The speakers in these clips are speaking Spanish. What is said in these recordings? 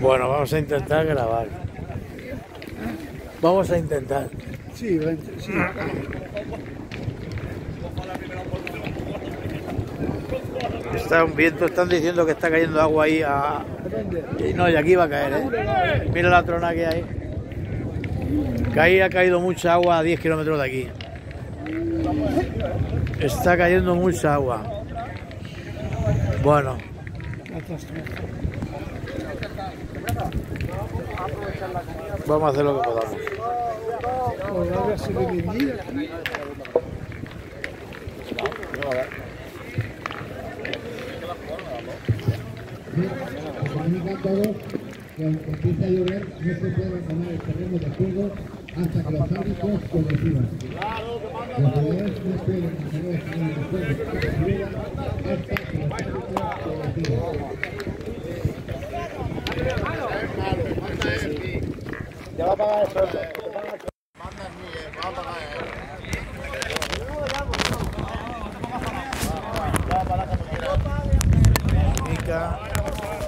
Bueno, vamos a intentar grabar. Vamos a intentar. Sí, sí. Está un viento, están diciendo que está cayendo agua ahí a... Y no, y aquí va a caer, ¿eh? Mira la trona que hay. Que ahí ha caído mucha agua a 10 kilómetros de aquí. Está cayendo mucha agua. Bueno. Vamos a hacer lo que podamos. Comunican todos que aunque empiece a no se puede el terreno de hasta que los árbitros lo no el terreno de hasta que. Ya va a pagar el sueldo.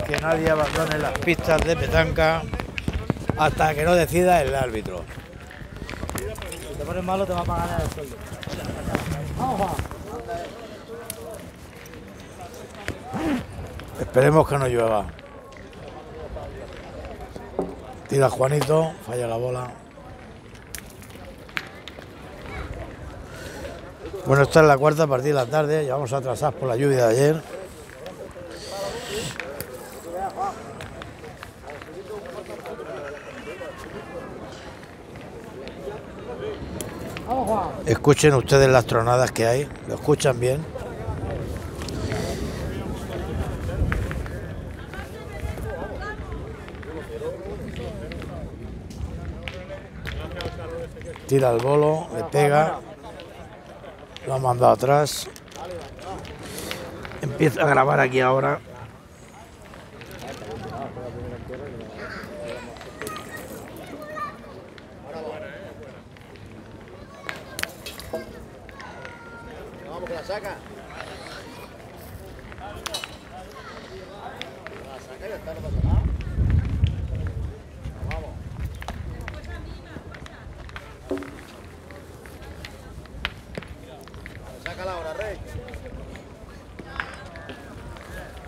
Que nadie abandone las pistas de petanca hasta que no decida el árbitro. Si te pones malo, te va a pagar el sueldo. Esperemos que no llueva. Tira Juanito, falla la bola. Bueno, esta es la cuarta partida de la tarde, ya vamos atrasados por la lluvia de ayer. Escuchen ustedes las tronadas que hay, lo escuchan bien. Tira el bolo, le pega, lo ha mandado atrás. Empieza a grabar aquí ahora. Vamos, que la saca. La saca y ya está, no pasa nada. Vamos. Sácala ahora, Rey. Vamos, Juanito.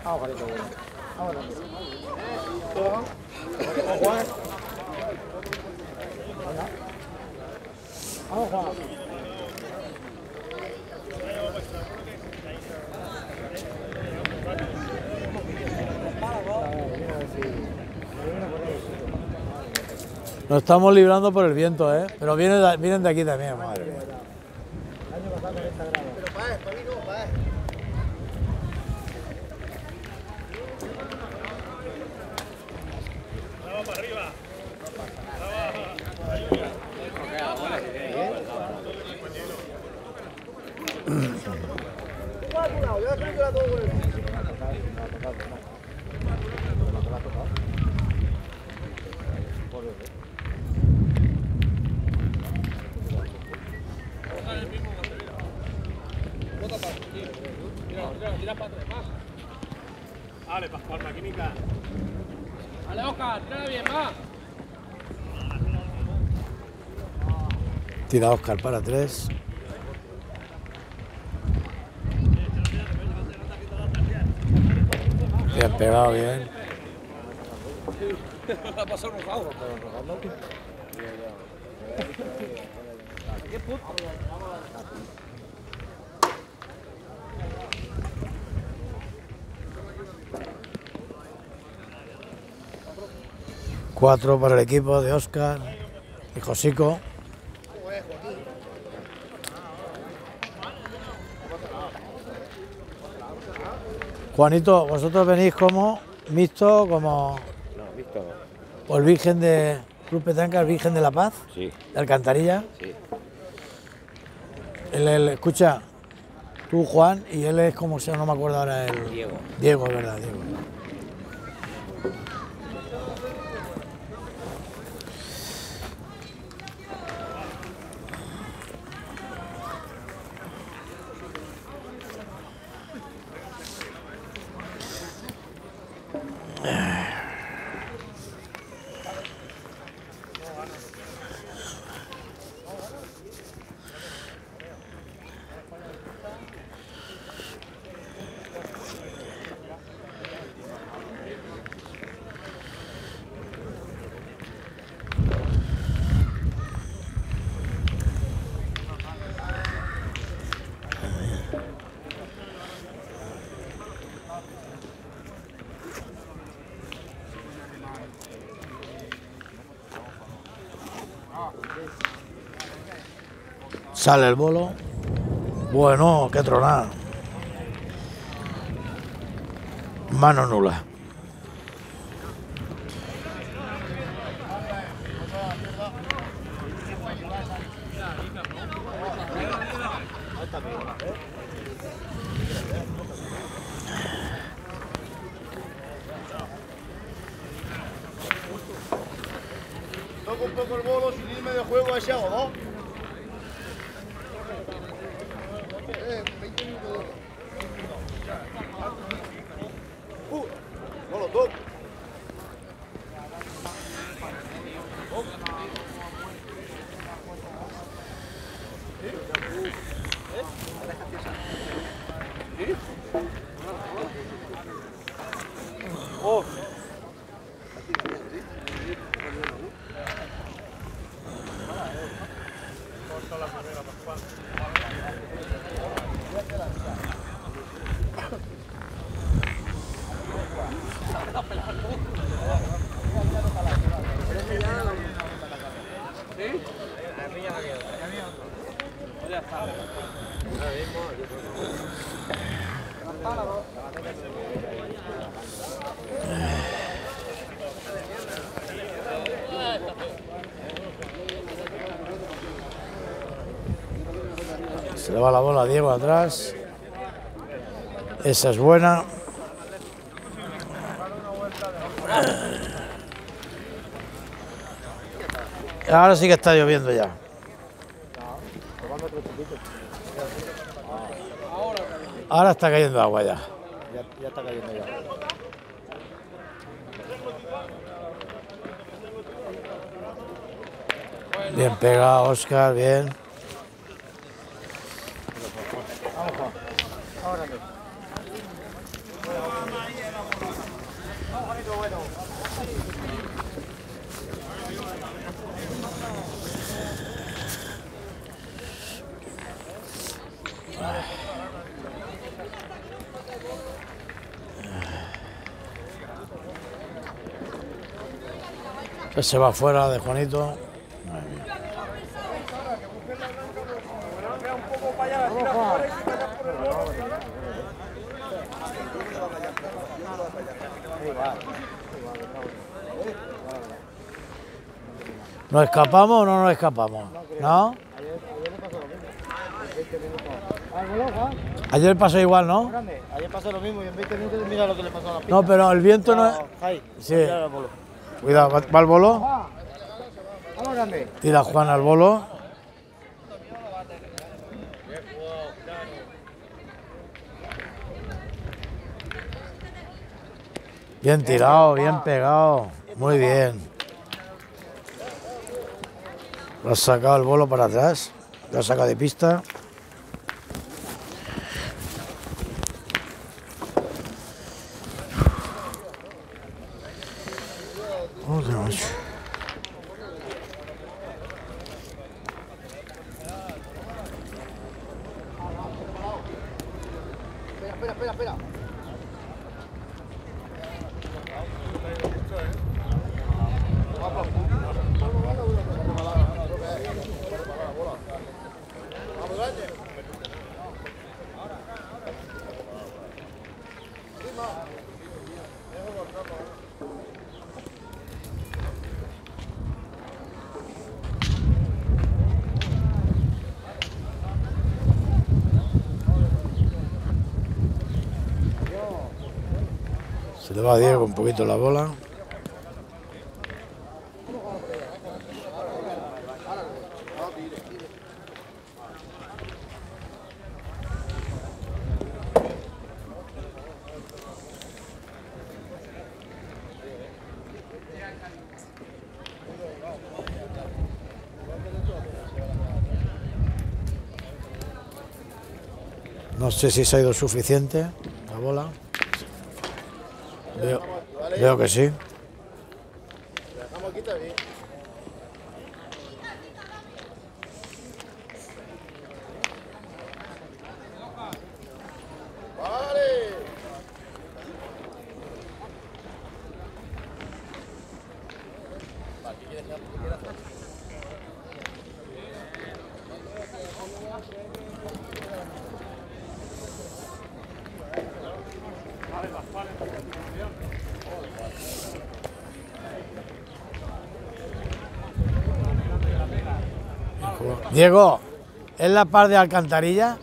Vamos, Vamos, Juan. Vamos, Juan. Nos estamos librando por el viento, ¿eh? Pero vienen de, vienen de aquí también, madre mía. Pero para, para mí no, para. Vale, Pascual, maquinita. Vale, Oscar, tírala bien, va. Tira Oscar para tres. Bien pegado, bien. Cuatro para el equipo de Oscar y Josico. Juanito, vosotros venís como mixto, como No, visto. o el Virgen de Club Petanca, el Virgen de la Paz, Sí, de Alcantarilla. sí. Él, él- escucha, tú Juan y él es como se no me acuerdo ahora el Diego. Diego, es verdad, Diego. honest. Sale el bolo. Bueno, qué tronada. Mano nula. Se le va la bola a Diego atrás. Esa es buena. Ahora sí que está lloviendo ya. Ahora está cayendo agua ya. Ya, ya está cayendo ya. Bien pegado, Oscar, bien. Se va fuera de Juanito. ¿Nos escapamos o no nos escapamos? ¿No? Ayer pasó igual, ¿no? Ayer pasó lo mismo y en 20 minutos mira lo que le pasó a la. No, pero el viento no es... Sí. El. Cuidado, ¿va al bolo? Tira Juan al bolo. Bien tirado, bien pegado. Muy bien. Lo has sacado el bolo para atrás. Lo has sacado de pista. Joder, macho. Espera, espera, espera. Se le va a Diego un poquito la bola. No sé si se ha ido suficiente la bola. Veo, veo que sí. Diego, ¿es la paz de Alcantarilla?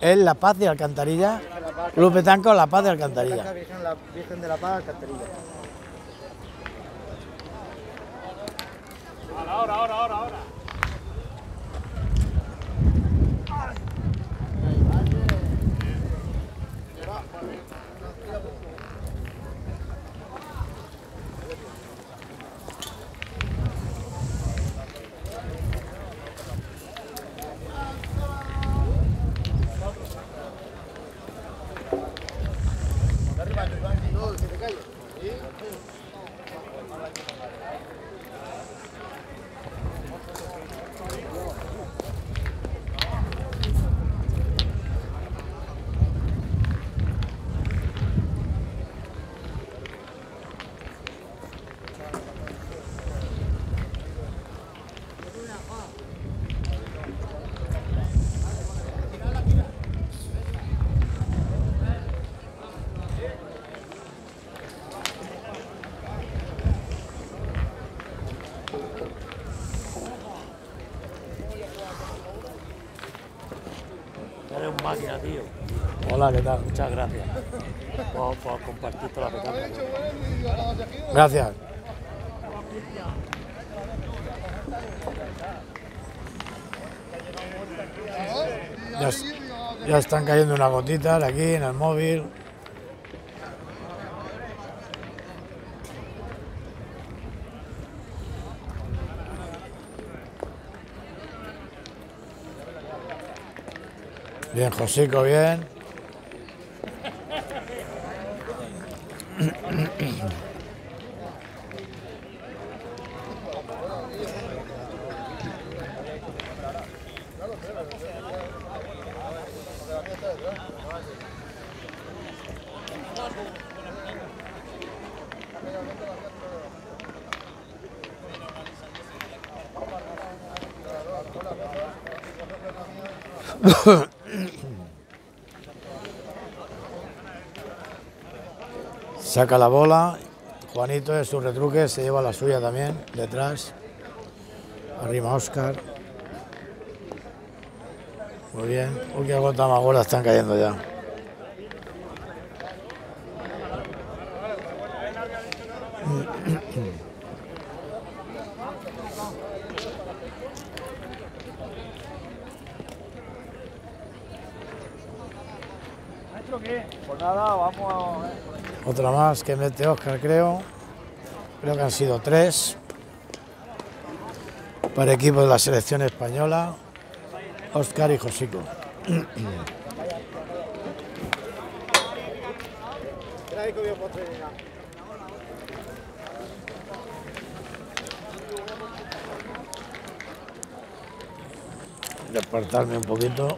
¿Es la paz de Alcantarilla? Club Petanco, la paz de Alcantarilla. De la Paz, Alcantarilla. Máquina, tío. Hola, ¿qué tal? Muchas gracias por, por compartir toda la petanca. Gracias. Ya, ya están cayendo unas gotitas aquí en el móvil. Bien, Josico, bien. Saca la bola. Juanito es su retruque, se lleva la suya también, detrás. Arriba Oscar. Muy bien. Uy, qué gota más gorda están cayendo ya. Otra más que mete Oscar, creo. Creo que han sido tres. Para equipo de la selección española. Oscar y Josico. Apartarme un poquito.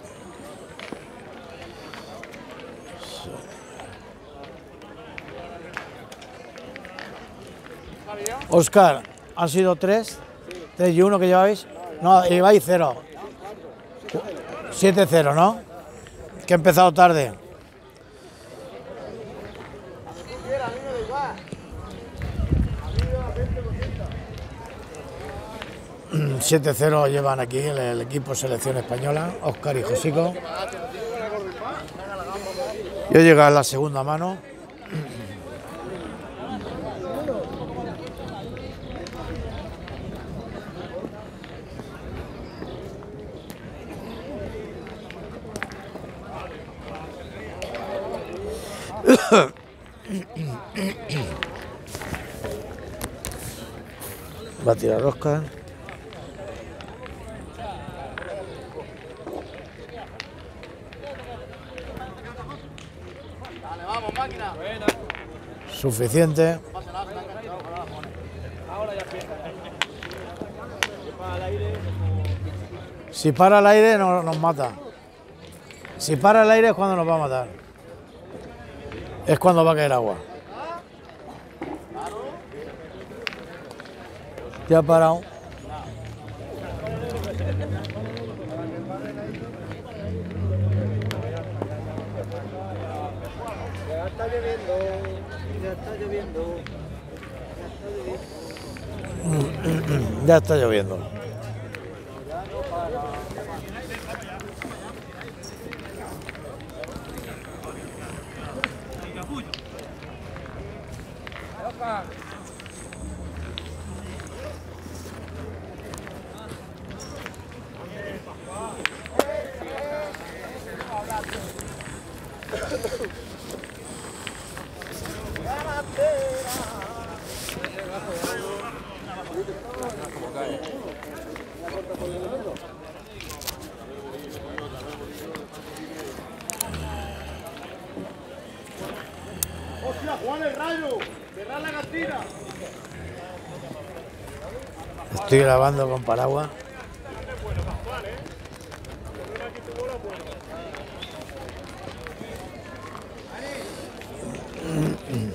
Oscar, ¿han sido tres? ¿Tres y uno que lleváis? No, lleváis cero. Siete cero, ¿no? Que he empezado tarde. Siete cero llevan aquí el, equipo selección española, Oscar y Josico. Yo llega la segunda mano. Va a tirar Oscar. Suficiente. Si para el aire no, nos mata. Si para el aire es cuando nos va a matar. Es cuando va a caer agua. Ya ha parado. Ya está lloviendo, ya está lloviendo. Ya está lloviendo. Oscar. ¡Hostia, Juan el rayo! ¡Cerrar la cantina! Estoy grabando con paraguas. Eh.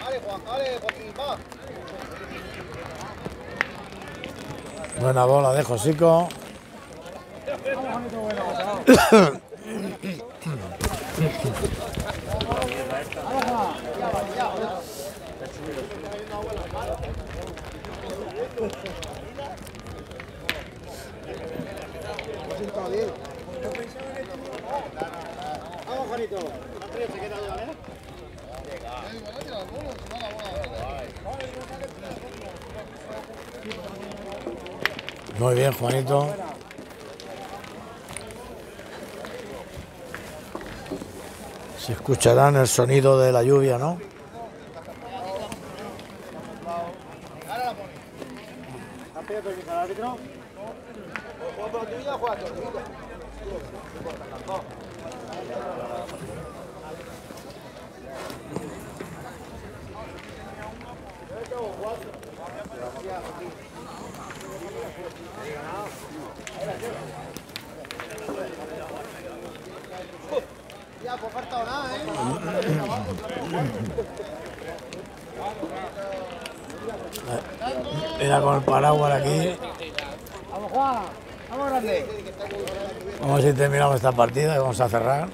Vale, Juan, vale, Joaquín, va. Buena bola de Josico. Vamos, Juanito. Muy bien, Juanito. Se escucharán el sonido de la lluvia, ¿no? Ya, pues falta nada, ¿eh? Mira con el paraguas aquí. Vamos, Juan. Vamos, grande. Vamos a ver si terminamos esta partida y vamos a cerrar.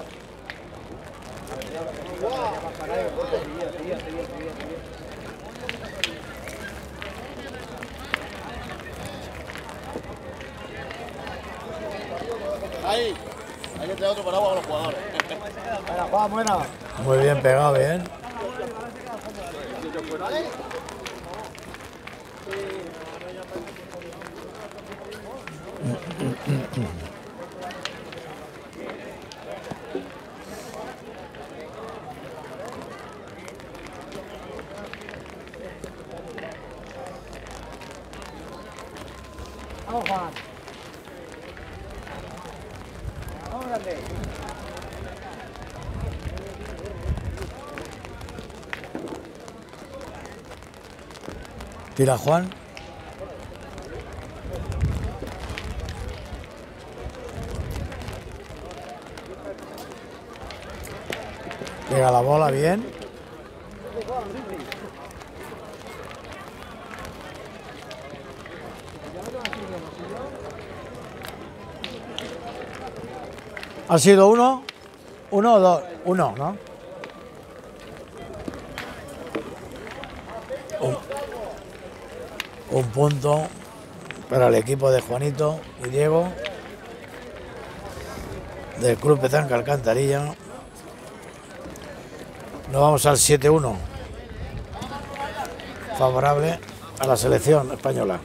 Ahí. Hay que traer otro paraguas a los jugadores. Buena, Juan, buena. Muy bien pegado, bien. Vamos, Juan. Vamos, Tira Juan. Pega la bola bien. ¿Ha sido uno? ¿Uno o dos? Uno, ¿no? Un punto para el equipo de Juanito y Diego del Club Petanca Alcantarilla. Nos vamos al 7-1. Favorable a la selección española.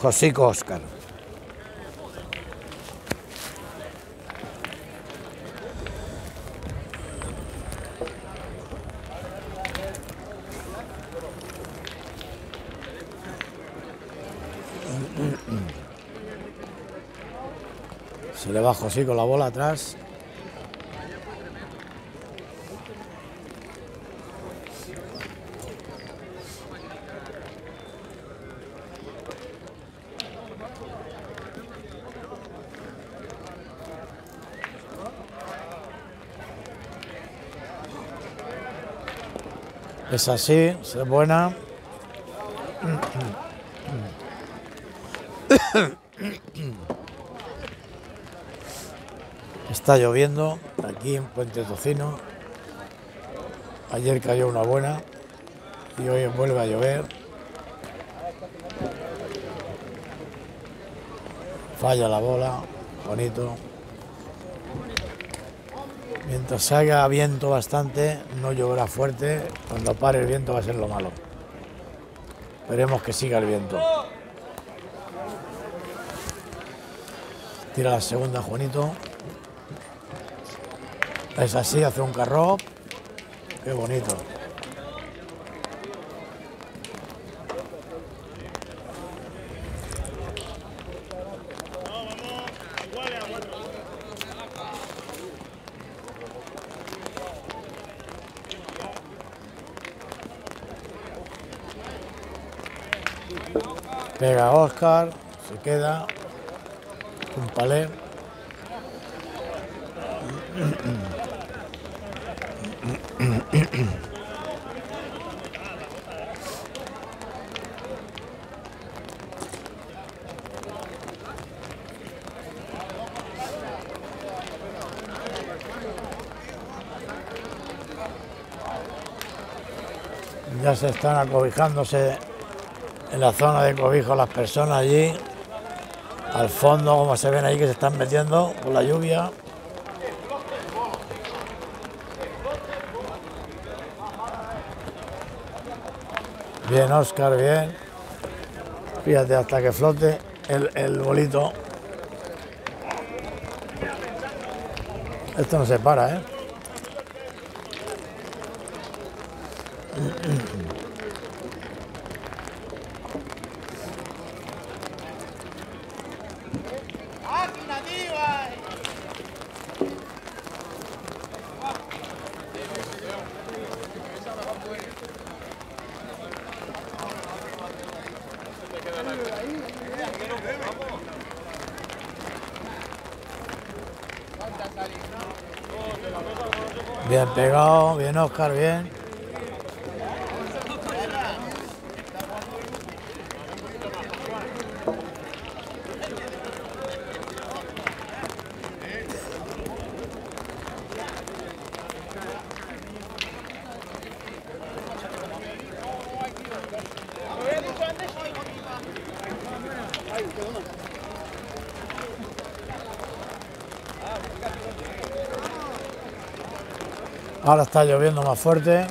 Josico Oscar. Se le va Josico la bola atrás. Es así, es buena. Está lloviendo aquí en Puente Tocino. Ayer cayó una buena y hoy vuelve a llover. Falla la bola, bonito. Mientras haga viento bastante, no lloverá fuerte. Cuando pare el viento va a ser lo malo. Esperemos que siga el viento. Tira la segunda, Juanito. Es así, hace un carro. Qué bonito. Pega Oscar, se queda. Un palé. Ya se están acobijándose en la zona de cobijo las personas allí. Al fondo, como se ven ahí, que se están metiendo por la lluvia. Bien, Oscar, bien. Fíjate hasta que flote el, el bolito. Esto no se para, ¿eh? Bien pegado, bien Oscar, bien. Ahora está lloviendo más fuerte.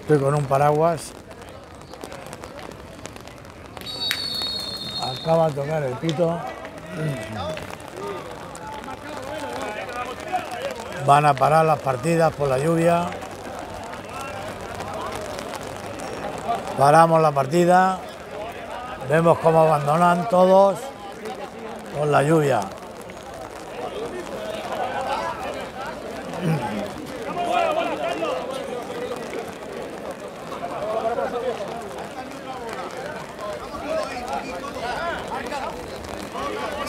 Estoy con un paraguas. Acaba de tocar el pito. Van a parar las partidas por la lluvia. Paramos la partida. Vemos cómo abandonan todos por la lluvia.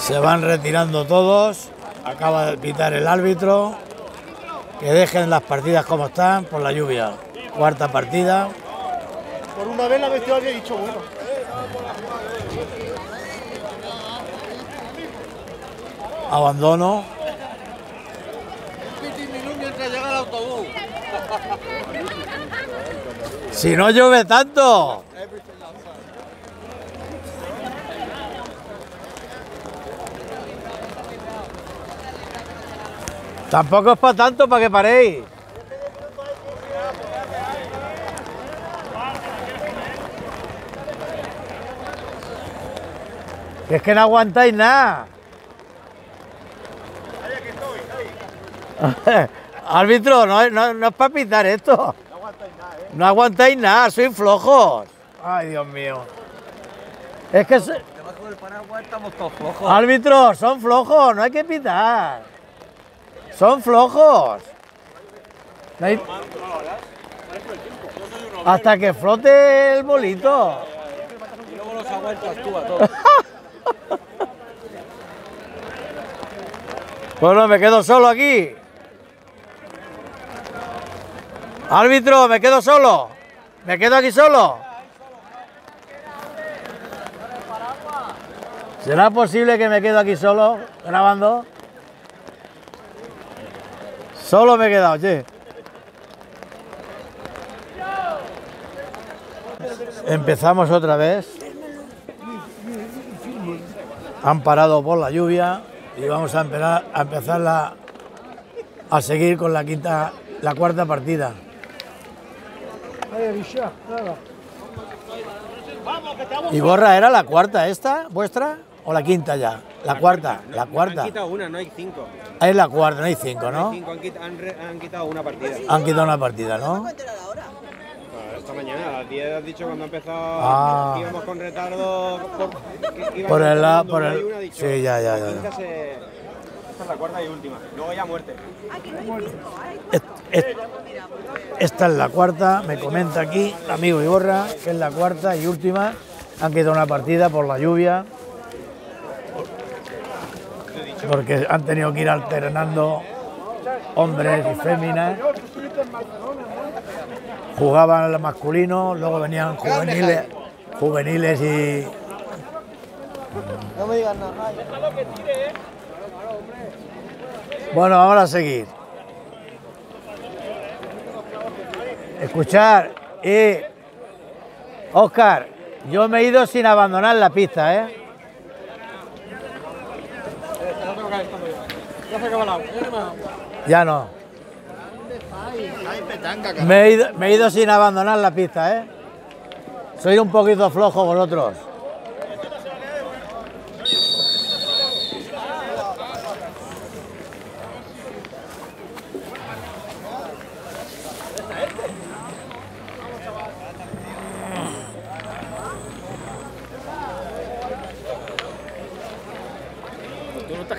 Se van retirando todos. Acaba de pitar el árbitro. Que dejen las partidas como están por la lluvia. Cuarta partida. Por una vez la bestia había dicho bueno. Abandono. mientras llega el autobús. Si no llueve tanto. Tampoco es para tanto para que paréis. Que es que no aguantáis nada. Árbitro, no, es- no- no es para pitar esto. No aguantáis nada, sois flojos. Ay, Dios mío. Es que... se- Debajo del paraguas estamos todos flojos. Árbitros, son flojos, no hay que pitar. Son flojos. Hasta que flote el bolito. Y luego los aguantas tú a todos. Bueno, me quedo solo aquí. Árbitro, me quedo solo. Me quedo aquí solo. ¿Será posible que me quedo aquí solo grabando? Solo me he quedado, che. Empezamos otra vez. Han parado por la lluvia y vamos a empezar a empezar a seguir con la quinta, la cuarta partida. ¿Y Borra era la cuarta esta, vuestra? ¿O la quinta ya? La cuarta, la cuarta. Han quitado una, no hay cinco. Ah, Es la cuarta, no hay cinco, ¿no? Cinco, han, quit- han re- han quitado una partida. Han quitado una partida, ¿no? Ah, Esta mañana, a las 10 has dicho cuando ha empezado Ah. íbamos con retardo por, Por el la- contando por el- una, dicho, sí, ya, ya, ya, quinta se- Esta es la cuarta y última. Luego ya muerte. Es- es- Esta es la cuarta, me comenta aquí amigo Iborra, que es la cuarta y última. Han quitado una partida por la lluvia. Porque han tenido que ir alternando hombres y féminas. Jugaban los masculinos, luego venían juveniles, juveniles y, No me digas nada. Bueno, vamos a seguir. Escuchar. Y. Oscar, yo me he ido sin abandonar la pista, ¿eh? Ya no. Me he, ido, me he ido sin abandonar la pista, ¿eh? Soy un poquito flojo vosotros.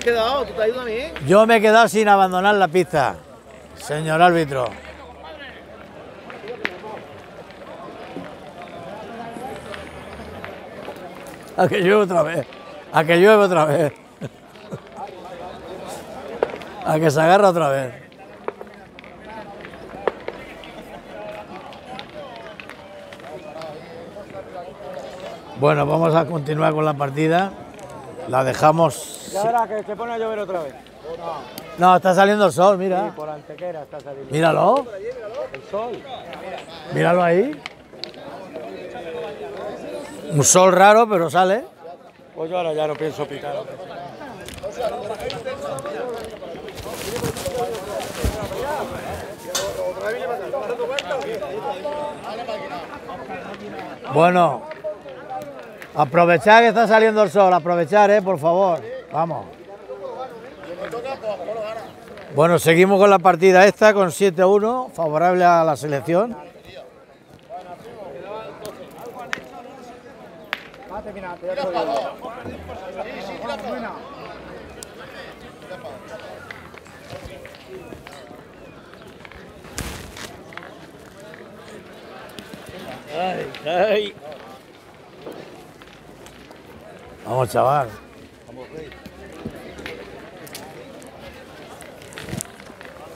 Tú te has ido mí. Yo me he quedado sin abandonar la pista, señor árbitro. A que llueve otra vez. A que llueve otra vez. A que se agarra otra vez. Bueno, vamos a continuar con la partida. La dejamos. Ya verás que se pone a llover otra vez. No, está saliendo el sol, mira. Por Antequera está saliendo Míralo, el sol. míralo ahí. Un sol raro, pero sale. Pues yo ahora ya no pienso picar. Bueno, aprovechar que está saliendo el sol, aprovechar, eh, por favor. Vamos. Bueno, seguimos con la partida esta con 7-1, favorable a la selección. Vamos, chaval.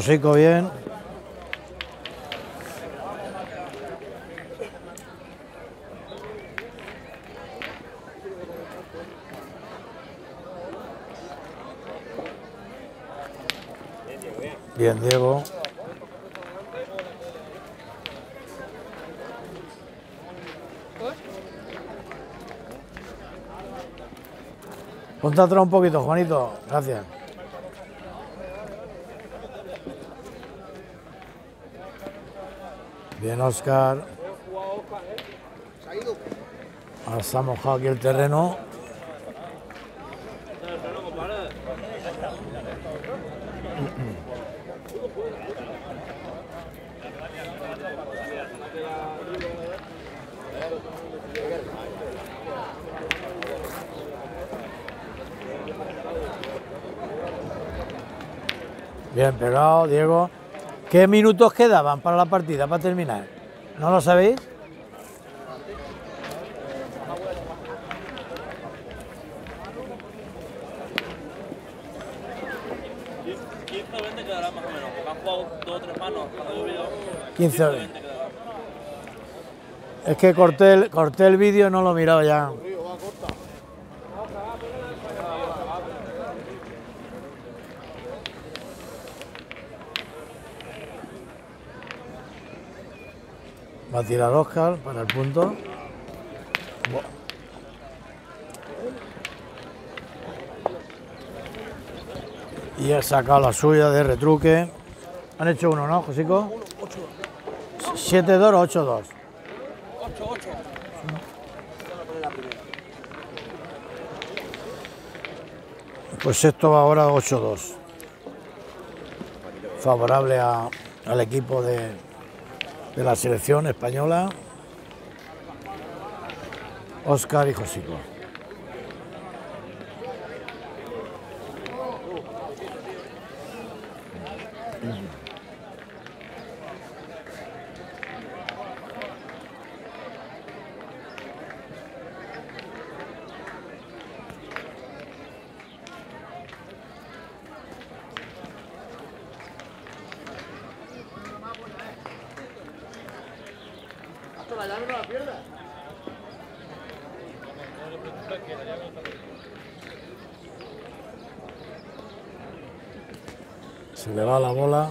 Josico, bien. Bien, Diego. Ponte un poquito, Juanito. Gracias. Bien Oscar. Ahora se ha mojado aquí el terreno. Bien pegado, Diego. ¿Qué minutos quedaban para la partida, para terminar? ¿No lo sabéis? quedará más o menos, porque han jugado dos o tres manos, cuando yo veo 15 horas. Es que corté el, corté el vídeo y no lo he mirado ya. Va a tirar Oscar para el punto. Y ha sacado la suya de retruque. Han hecho uno, ¿no, Josico? 7-2 o 8-2. 8-8. Pues esto va ahora 8-2. Favorable a- al equipo de, de la selección española. Oscar y Josico. Se le va la bola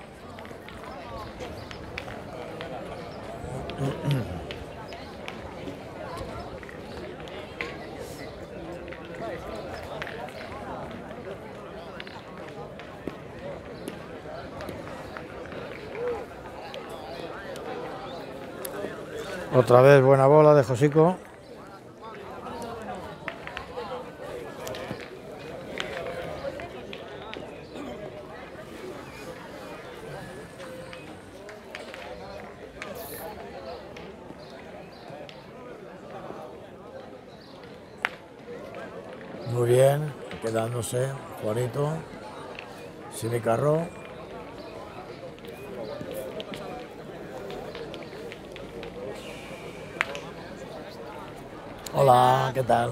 Otra vez buena bola de Josico. Muy bien, quedándose Juanito, Sinicarro. Hola, ¿qué tal?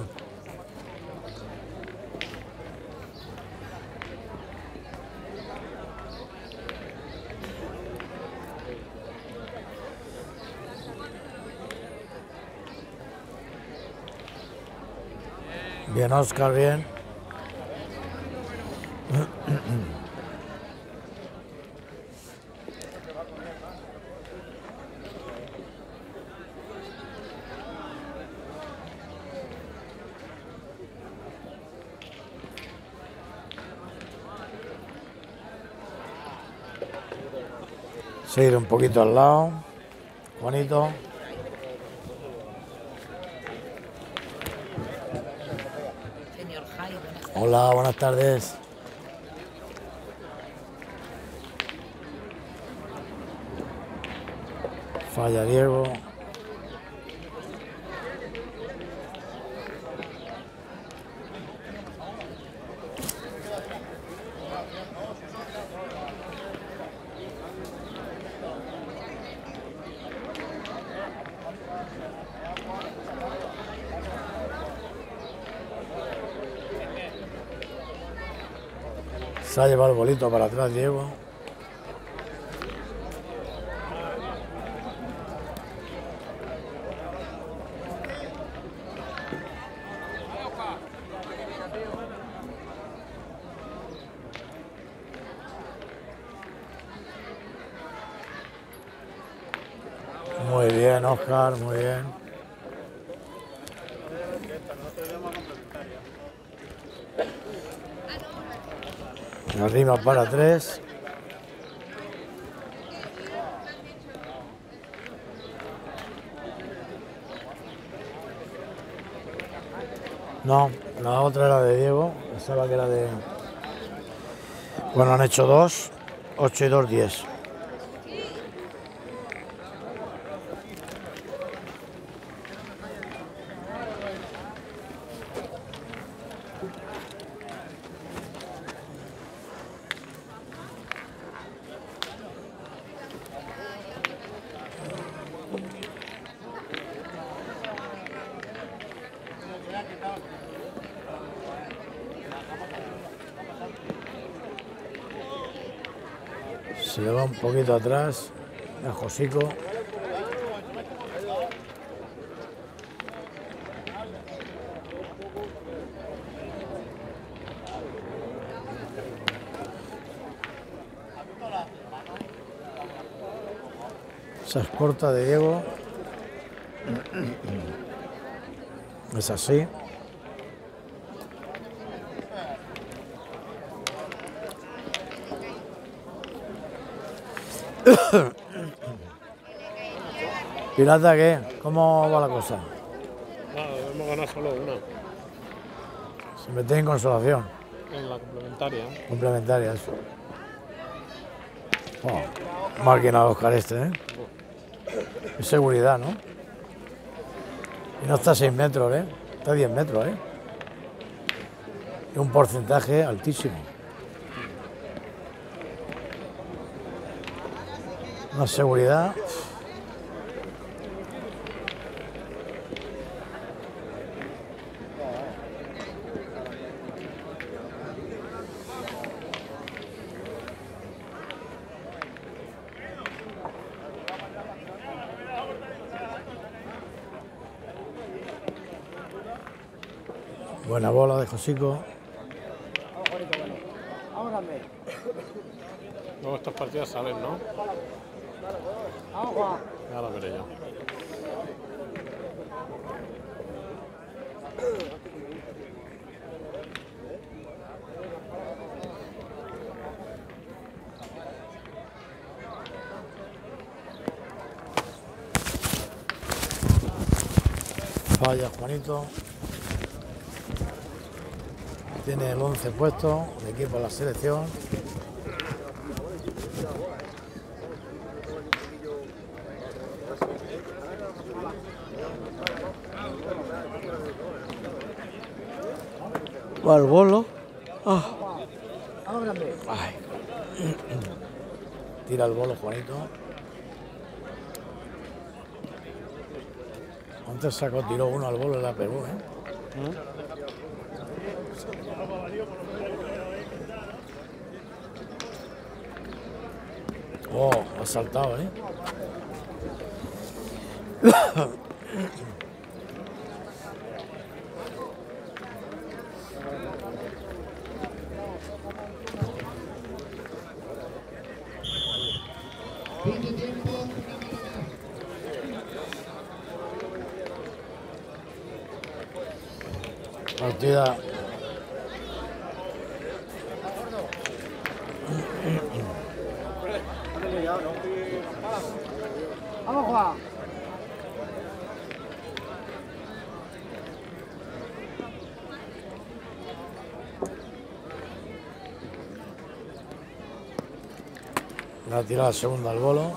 Bien, Oscar, bien. Seguir un poquito al lado. Bonito. Hola, buenas tardes. Falla Diego. Se ha llevado el bolito para atrás, Diego. Muy bien, Oscar, muy bien. Para tres. No, la otra era de Diego, pensaba que era de... Bueno, han hecho dos, ocho y dos, diez. Se le va un poquito atrás a Josico. Esa es corta de Diego. Es así. Pirata, ¿qué? ¿Cómo va la cosa? Nada, hemos ganado solo una Se mete en consolación. en la complementaria. Complementaria, eso. Oh, máquina de Oscar este, ¿eh? Es seguridad, ¿no? Y no está a 6 metros, ¿eh? Está a 10 metros, ¿eh? Es un porcentaje altísimo. Una seguridad. Buena bola de Josico. Luego estas partidas salen, ¿no? Ya lo veré yo. Falla Juanito. Tiene el 11 puesto, el equipo de la selección. Va al bolo. Ah. Ay. Tira el bolo Juanito. Antes sacó, tiró uno al bolo y la pegó, ¿eh? Oh, ha saltado, ¿eh? Partida. Vamos, Juan. Tirado la segunda al bolo.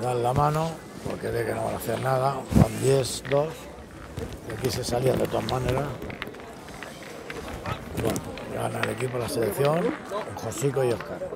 Dan la mano porque ve que no van a hacer nada. Van 10, 2. Y aquí se salía de todas maneras. Bueno, gana el equipo la selección. Josico y Oscar.